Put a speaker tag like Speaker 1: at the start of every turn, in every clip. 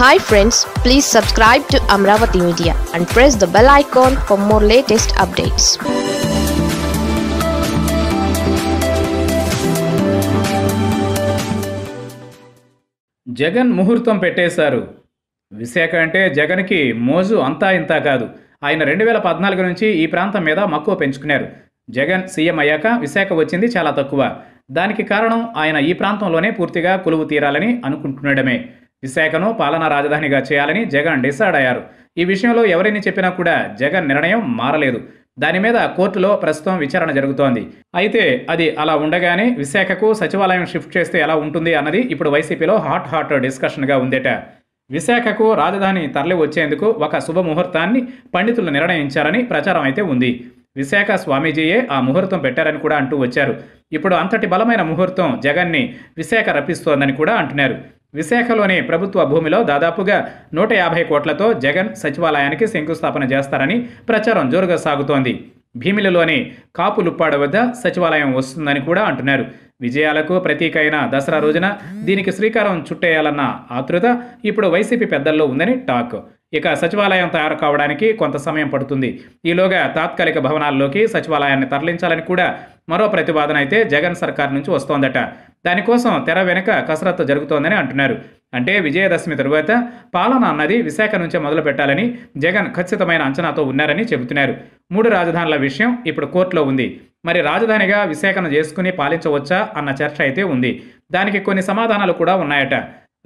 Speaker 1: Hi friends please subscribe to Amaravati media and press the bell icon for more latest updates
Speaker 2: Jagan ముహూర్తం పెట్టేశారు. విశాఖ అంటే జగన్కి మోజు అంతా ఇంతా కాదు. ఆయన రెండు వేల పద్నాలుగు నుంచి ఈ ప్రాంతం మీద మక్కువ పెంచుకున్నారు. జగన్ సీఎం అయ్యాక విశాఖ వచ్చింది చాలా తక్కువ. దానికి కారణం ఆయన ఈ ప్రాంతంలోనే పూర్తిగా కొలువు తీరాలని అనుకుంటుండడమే విశాఖను పాలనా రాజధానిగా చేయాలని జగన్ డిసైడ్ అయ్యారు. ఈ విషయంలో ఎవరిని చెప్పినా కూడా జగన్ నిర్ణయం మారలేదు. దాని మీద కోర్టులో ప్రస్తుతం విచారణ జరుగుతోంది. అయితే అది అలా ఉండగానే విశాఖకు సచివాలయం షిఫ్ట్ చేస్తే ఎలా ఉంటుంది అన్నది ఇప్పుడు వైసీపీలో హాట్ హాట్ డిస్కషన్గా ఉందేట. విశాఖకు రాజధాని తరలి వచ్చేందుకు ఒక శుభముహూర్తాన్ని పండితులు నిర్ణయించారని ప్రచారం అయితే ఉంది. విశాఖ స్వామీజీయే ఆ ముహూర్తం పెట్టారని కూడా అంటూ వచ్చారు. ఇప్పుడు అంతటి బలమైన ముహూర్తం జగన్ని విశాఖ రప్పిస్తోందని కూడా అంటున్నారు. విశాఖలోని ప్రభుత్వ భూమిలో దాదాపుగా నూట యాభై కోట్లతో జగన్ సచివాలయానికి శంకుస్థాపన చేస్తారని ప్రచారం జోరుగా సాగుతోంది భీమిలిలోని కాపులుప్పాడ వద్ద సచివాలయం వస్తుందని కూడా అంటున్నారు. విజయాలకు ప్రతీక అయిన దసరా రోజున దీనికి శ్రీకారం చుట్టేయాలన్న ఆతృత ఇప్పుడు వైసీపీ పెద్దల్లో ఉందని టాక్. ఇక సచివాలయం తయారు కావడానికి కొంత సమయం పడుతుంది. ఈలోగా తాత్కాలిక భవనాల్లోకి సచివాలయాన్ని తరలించాలని కూడా మరో ప్రతిపాదన అయితే జగన్ సర్కార్ నుంచి వస్తోందట. దానికోసం తెర వెనుక కసరత్తు జరుగుతోందని అంటున్నారు. అంటే విజయదశమి తరువాత పాలన అన్నది విశాఖ నుంచే మొదలు పెట్టాలని జగన్ ఖచ్చితమైన అంచనాతో ఉన్నారని చెబుతున్నారు. మూడు రాజధానుల విషయం ఇప్పుడు కోర్టులో ఉంది. మరి రాజధానిగా విశాఖను చేసుకుని పాలించవచ్చా అన్న చర్చ అయితే ఉంది. దానికి కొన్ని సమాధానాలు కూడా ఉన్నాయట.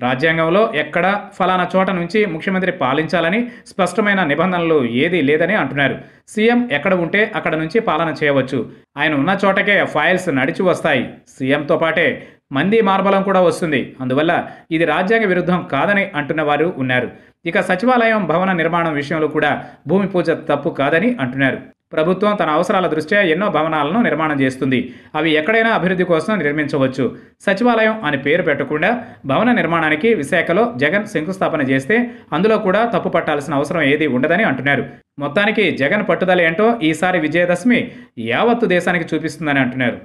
Speaker 2: రాజ్యాంగంలో ఎక్కడ ఫలానా చోట నుంచి ముఖ్యమంత్రి పాలించాలని స్పష్టమైన నిబంధనలు ఏదీ లేదని అంటున్నారు. సీఎం ఎక్కడ ఉంటే అక్కడ నుంచి పాలన చేయవచ్చు. ఆయన ఉన్న చోటకే ఫైల్స్ నడిచి వస్తాయి. సీఎంతో పాటే మంది మార్బలం కూడా వస్తుంది. అందువల్ల ఇది రాజ్యాంగ విరుద్ధం కాదని అంటున్న వారు ఉన్నారు. ఇక సచివాలయం భవన నిర్మాణం విషయంలో కూడా భూమి పూజ తప్పు కాదని అంటున్నారు. ప్రభుత్వం తన అవసరాల దృష్ట్యా ఎన్నో భవనాలను నిర్మాణం చేస్తుంది. అవి ఎక్కడైనా అభివృద్ధి కోసం నిర్మించవచ్చు. సచివాలయం అని పేరు పెట్టకుండా భవన నిర్మాణానికి విశాఖలో జగన్ శంకుస్థాపన చేస్తే అందులో కూడా తప్పు పట్టాల్సిన అవసరం ఏదీ ఉండదని అంటున్నారు. మొత్తానికి జగన్ పట్టుదల ఏంటో ఈసారి విజయదశమి యావత్తు దేశానికి చూపిస్తుందని అంటున్నారు.